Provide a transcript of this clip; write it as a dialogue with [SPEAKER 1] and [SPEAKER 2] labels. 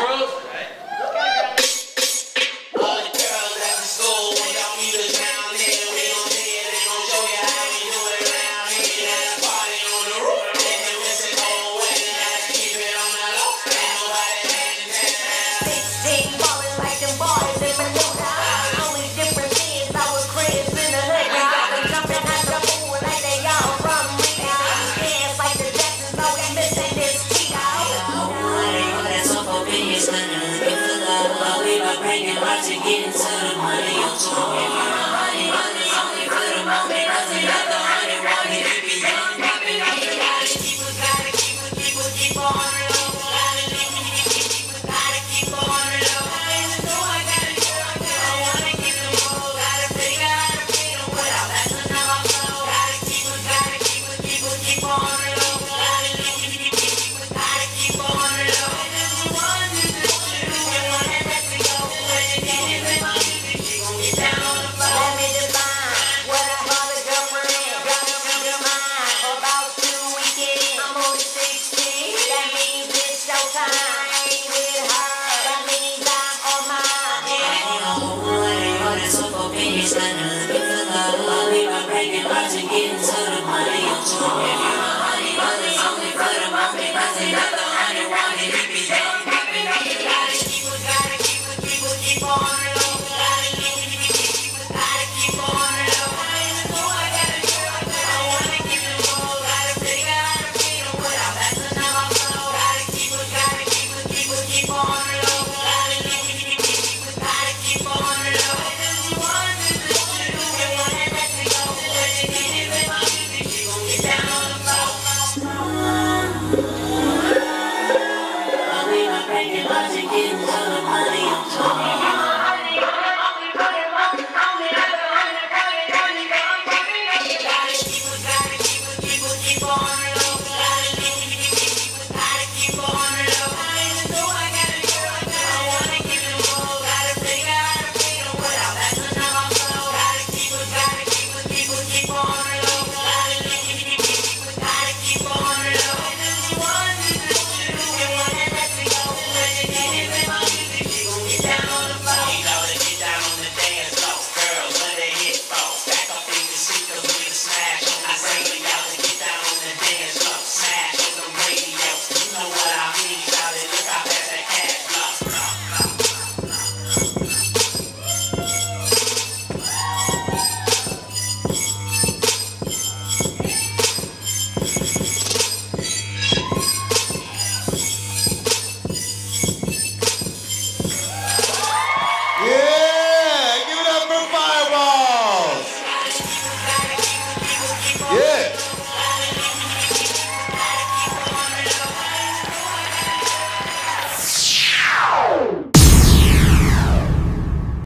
[SPEAKER 1] girls
[SPEAKER 2] basement and looking for love. but we're my brain to get into the money.